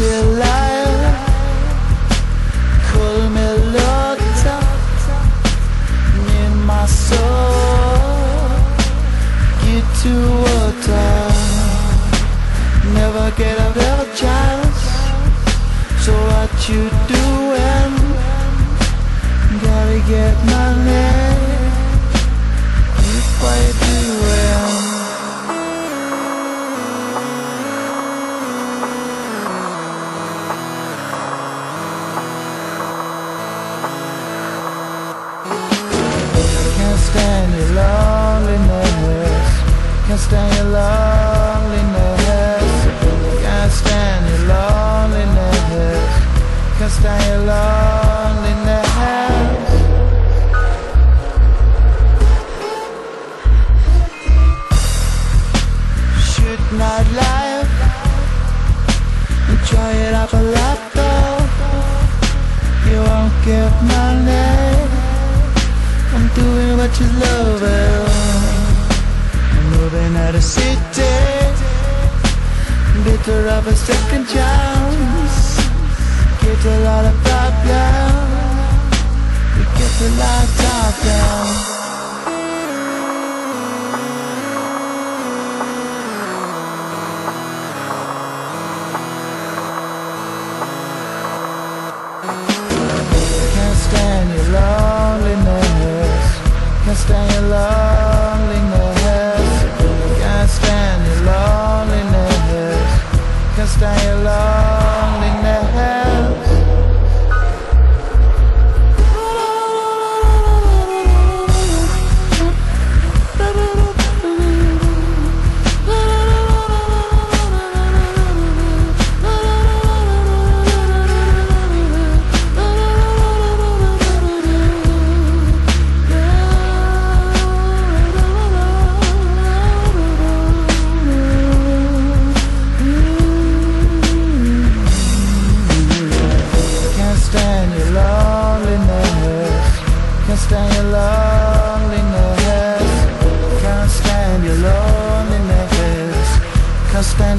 till I Call me Lotta In my soul Get to a water Never get out of a chance So what you doing? Gotta get my stand your loneliness. Can't stand your loneliness. Can't stand your loneliness. Shoot not life. Enjoy it up a lot though. You won't get money. I'm doing what you love. Of city. Bitter of a second chance. Get a lot of problems. We get a lot of. Can't understand.